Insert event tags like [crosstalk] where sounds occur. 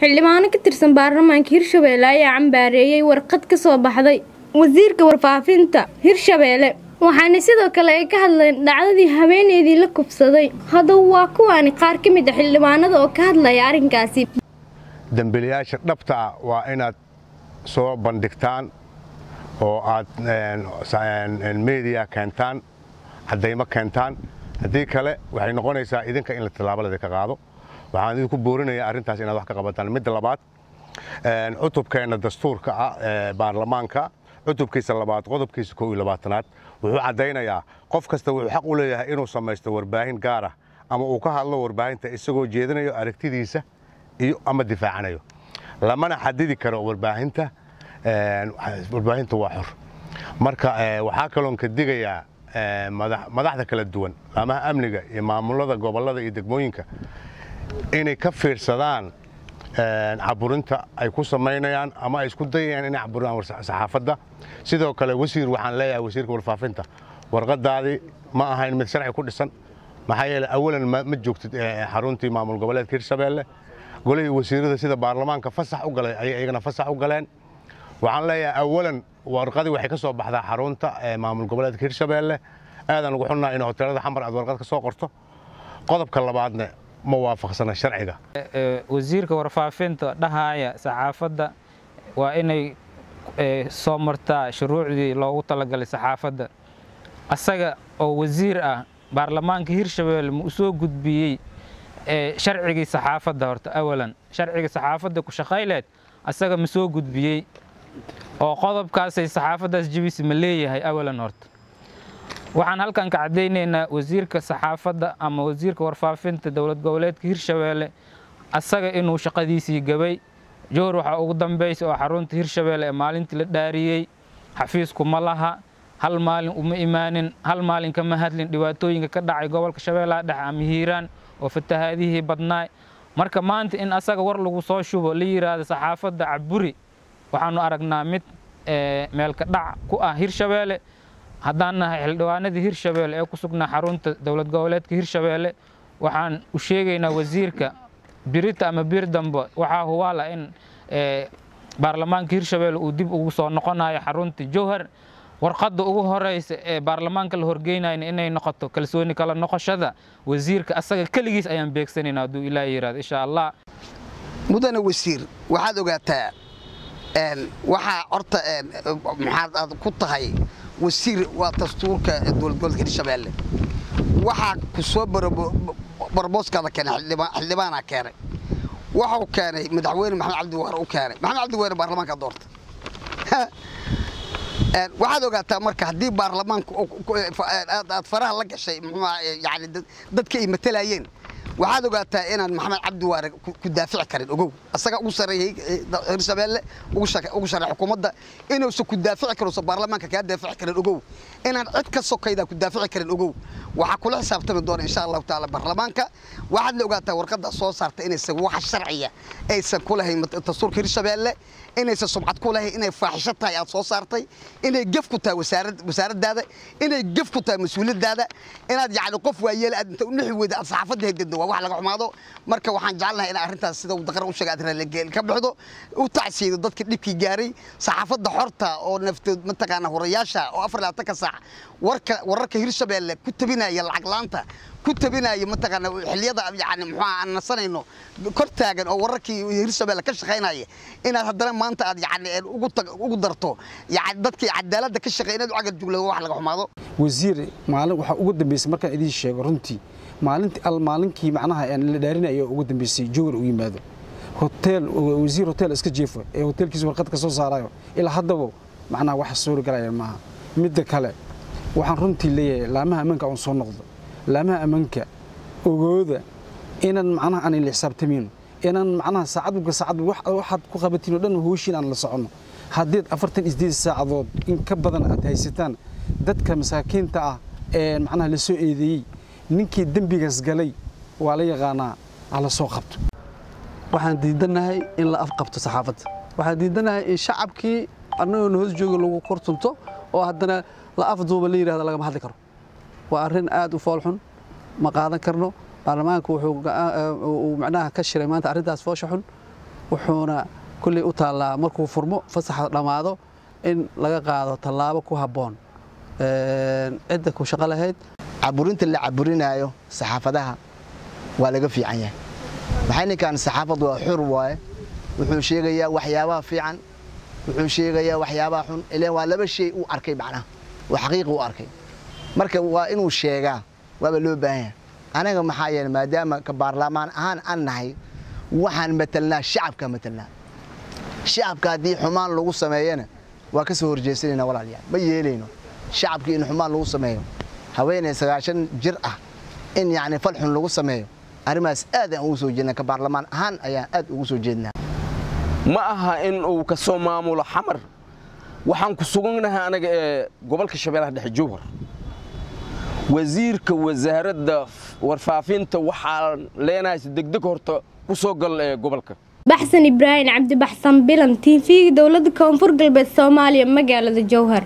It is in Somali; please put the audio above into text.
xildhibaano ka tirsan baarlamaanka hirshabeelle ayaa cambaareeyey warqad ka soo baxday wasiirka warfaafinta hirshabeelle waxaana sidoo kale ay ka hadleen dhacdadii haweeneydii la kubsaday haddaba waa kuwaani qaar ka mid a xildhibaanada oo ka hadlaya arrinkaasi. Dembiilayaasha dhabta ah waa inaad soo bandhigtaan oo aad meediya keentaan caddaymo keentaan. Haddii kale waxay noqonaysaa idinka in la tallaabo ladinka qaado waxaan idinku boorinayaa arrintaas inaad wax ka qabataan midda labaad cutubkeenna dastuurka ah ee baarlamaanka cutubkiisa labaad qodobkiisa kow iyo labaatanaad wuxuu caddaynayaa qof kasta wuxuu xaq u leeyahay inuu samaysto warbaahin gaar ah ama uu ka hadlo warbaahinta isagoo jeedinayo aragtidiisa iyo ama difaacanayo lamana xadidi karo warbaahinta warbaahinta waa xor marka waxaa kaloon ka digayaa madaxda kala duwan laamaha amniga iyo maamulada gobollada iyo degmooyinka inay ka fiirsadaan caburinta ay ku samaynayaan ama ay isku dayayaan inay caburiyaan saxaafadda. Sidoo kale wasiir waxaan leeyahay wasiirka warfaafinta. Warqadaadii ma ahayn mid sharci ku dhisan. Maxaa yeele awalan ma joogtid xaruntii maamul goboleedka hirshabeelle golihii wasiirada sida baarlamaanka fasax u galay ayay iyagana fasax u galeen. Waxaan leeyahay awalan warqadii waxay ka soo baxdaa xarunta maamul goboleedka hirshabeelle aadaan ugu xunnaha in hoteelada xamar aad warqad ka soo qorto. Qodobka labaadna ma waafaqsana sharciga. Wasiirka warfaafinta dhahaya saxaafadda waa inay soo martaa shuruucdii loogu talagalay saxaafadda. Asaga oo wasiir ah baarlamaanka hirshabeelle ma u soo gudbiyey sharcigii saxaafadda horta awalan. Sharciga saxaafadda ku shaqayleed asaga ma soo gudbiyey. Oo qodobkaasay saxaafaddaas jebisi ma leeyahay awalan horta waxaan halkan ka caddaynaynaa wasiirka saxaafadda ama wasiirka warfaafinta dowlad goboleedka hirshabeelle. Asaga inuu shaqadiisii gabay. Joor waxaa ugu dambaysa oo xarunta hirshabeelle ee maalintii la dhaariyey xafiisku ma laha. Hal maalin uma imaanin. Hal maalin kama hadlin. Dhibaatooyinka ka dhacay gobolka shabeellaha dhexe ama hiiraan oo fatahaadihii badnaay. Marka maanta in asaga war lagu soo shubo la yidhaahdo saxaafadda caburi waxaanu aragnaa mid meelka dhac ku ah hirshabeelle haddaan nahay xildhibaanadii hirshabeelle ee ku sugnaa xarunta dowlad goboleedka hirshabeelle waxaan u sheegaynaa wasiirka birita ama bir dambe. Waxaa hubaala in baarlamaanka hirshabeelle uu dib ugu soo noqonayo xarunta jowhar. Warqadda ugu horeysa ee baarlamaanka la horgeynayna inay noqoto kalsooni kala noqoshada wasiirka asaga keligiis ayaan beegsanayna hadduu ilaah yidhahdo insha allah. Mudane wasiir waxaad ogaataa waxaa horta maxaad aad ku tahay wasiir waa dastuurka dowlad gobolka hirshabeelle waxaa ku soo barbooskaada keenay xildhibaanaa keenay. Waxuu keenay madaxweyne maxamed cabdi waare u keenay. Maxamed cabdi waare baarlamaanka doorta [laughs] waxaad ogaataa marka haddii baarlamaanku aad faraha la gashay yani dadka ay matalayeen waxaad ogaataa inaan maxamed cabdi waare ku daafici karin ogow. Asaga ugu sareeyey hirshabeelle ugu shareey xukuumadda inuusan ku daafici karin uusan baarlamaanka kaa daafici karin ogow. Inaan cid ka sokayda ku daafici karin ogow. Waxaa kula xisaabtami doona insha allahu tacaala baarlamaanka. Waxaad la ogaataa warqadda soo saarta inaysan wax sharciya aysan ku dastuurka hirshabeelle inaysan subcad ku inay faaxisho tahay aad soo saartay inay gef ku tahay wasaaraddaada inay gef ku tahay mas'uuliyaddaada inaad yacni qof waayeel aad inta u nixi weyda aad saxaafadda hededdo waa wax laga xumaado marka waxaan jecelnahay in arrintaas sida uu daqar u sheegay aad raalligeel ka baxdo u tacsiido dadka dhibkii gaaray saxaafadda xorta oo naftood mataqaana horayaasha oo afar labaatanka saac. Warka wararka hirshabeelle ku tabinaya lacag laanta ku tabinaya mataqaana xilliyada yani muxuu aan nasanayno kor taagan oo wararkii hirshabeelle ka shaqaynaya inaad haddana maanta aad yani ugu ugu darto yani dadkii cadaaladda ka shaqeey inaad u cagal juglo wax laga xumaado wasiir maalin waxaa ugu dambeysay markaan idiin sheego runtii maalinkii macnaha la dhaarinayo ugu dambeysay jowar u yimaado. Hotel wasiir hotel iska jeefo ee hotelkiisa warqad ka soo saarayo ilaa haddaba macnaha wax suuri maaha. Midda kale waxaan runtii leeyahay laamaha ammaanka aan soo noqdo. Laamaha ammaanka ogooda inaan macnaha aan ila xisaabtamayno inaan macnaha saacad walba saacad waxaad ku qabatiin oo dhan hooshiin aan la soconno haddeed afartan isdeed saacadood in ka badan aad haysataan dadka masaakiinta ah ee macnaha la soo eedeeyey ninkii dembigaas galay waa la yaqaanaa ha la soo qabto. Waxaan diidanahay in la afqabto saxaafadda waxaan diidanahay in shacabkii annagoona hoos jooga lagu kortunto oo haddana la afduuba la yidhahdo lagama hadli karo. Waa arrin aad u foolxun ma qaadan karno. Baarlamaanku wuxuu macnaha ka shiray maanta arrintaas foosha xun. Wuxuuna kulley u taallaa markuu furmo fasaxa dhammaado in laga qaado tallaabo ku habboon cidda ku shaqo lahayd caburinta la caburinaayo saxaafadaha waa laga fiican yahay. Maxay ninkan saxaafad waa xur waaye? Wuxuu sheegayaa waxyaabaha fiican. Wuxuu sheegayaa waxyaabaha xun. Ileen waa laba shay uu arkay macnaha. Oo xaqiiqa u arkay. Marka waa inuu sheegaa waaba loo baahan yahay. Anaga maxaa yeele maadaama ka baarlamaan ahaan aan nahay waxaan matelnaa shacabka matelnaa shacabka haddii xumaan lagu sameeyana waa ka soo horjeesanayna walaalyaal ma yeelayno shacabkii in xumaan lagu sameeyo haweeney sagaashan jir ah in yacni fal xun lagu sameeyo. Arrimahaas aad aan ugu soo jeednaa ka baarlamaan ahaan ayaan aad ugu soo jeednaa. Ma aha in uu ka soo maamulo xamar. Waxaan ku sugannahay anaga ee gobolka shabeellaha dhexe jowhar. Wasiirka wasaaradda warfaafinta waxaan leenahay si degdeg horta ku soo gal ee gobolka. Baxsan ibraahim cabdi baxsan bilan tv dowladda koonfur galbeed soomaaliya magaalada jowhar